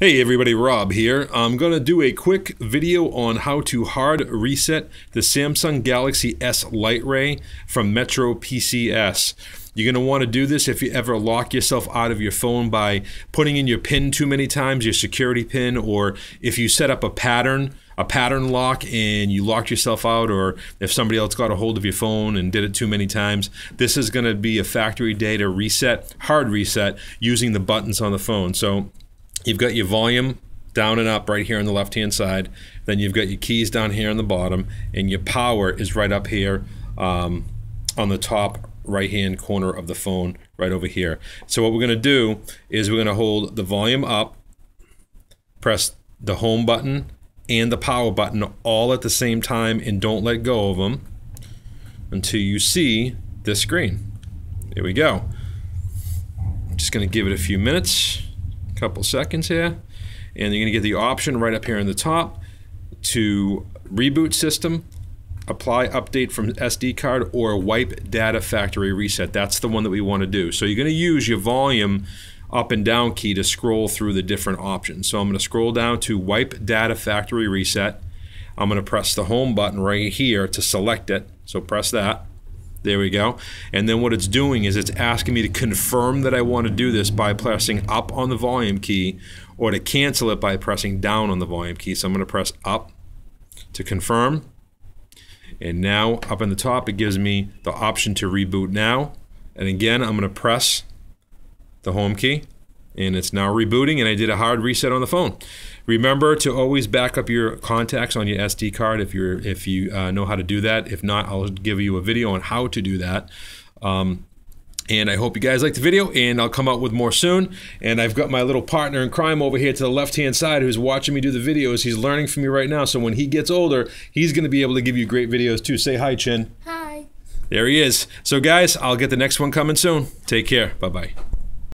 Hey everybody, Rob here. I'm going to do a quick video on how to hard reset the Samsung Galaxy S Lightray from Metro PCS. You're going to want to do this if you ever lock yourself out of your phone by putting in your PIN too many times, your security PIN, or if you set up a pattern, a pattern lock and you locked yourself out, or if somebody else got a hold of your phone and did it too many times. This is going to be a factory data reset, hard reset, using the buttons on the phone. So You've got your volume down and up right here on the left hand side. Then you've got your keys down here on the bottom, and your power is right up here um, on the top right hand corner of the phone, right over here. So, what we're going to do is we're going to hold the volume up, press the home button and the power button all at the same time, and don't let go of them until you see this screen. Here we go. I'm just going to give it a few minutes couple seconds here. And you're going to get the option right up here in the top to reboot system, apply update from SD card, or wipe data factory reset. That's the one that we want to do. So you're going to use your volume up and down key to scroll through the different options. So I'm going to scroll down to wipe data factory reset. I'm going to press the home button right here to select it. So press that. There we go. And then what it's doing is it's asking me to confirm that I want to do this by pressing up on the volume key or to cancel it by pressing down on the volume key. So I'm going to press up to confirm. And now up in the top, it gives me the option to reboot now. And again, I'm going to press the home key and it's now rebooting and I did a hard reset on the phone. Remember to always back up your contacts on your SD card if you're if you uh, know how to do that. If not, I'll give you a video on how to do that. Um, and I hope you guys liked the video, and I'll come out with more soon. And I've got my little partner in crime over here to the left-hand side who's watching me do the videos. He's learning from me right now, so when he gets older, he's going to be able to give you great videos too. Say hi, Chin. Hi. There he is. So guys, I'll get the next one coming soon. Take care. Bye-bye.